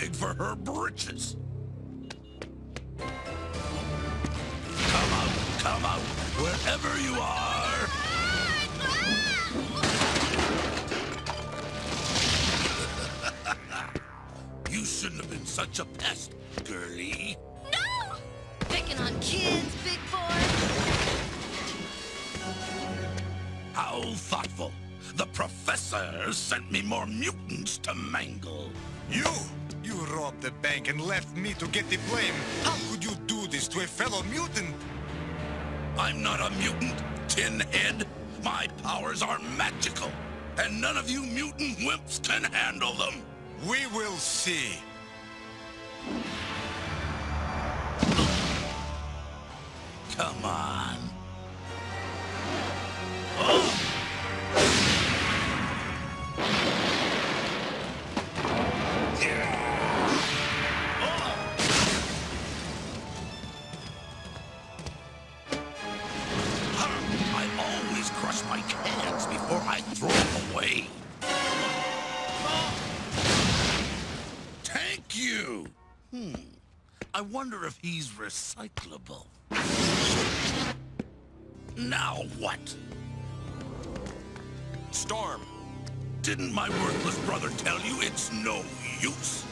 big for her britches. Come out, come out, wherever you are. you shouldn't have been such a pest, girlie. No! Picking on kids, big boy. How thoughtful. The professor sent me more mutants to mangle. You! Robbed the bank and left me to get the blame. How could you do this to a fellow mutant? I'm not a mutant, tin head. My powers are magical, and none of you mutant wimps can handle them. We will see. Come on. Thank you. Hmm. I wonder if he's recyclable. Now what? Storm, Didn't my worthless brother tell you it's no use?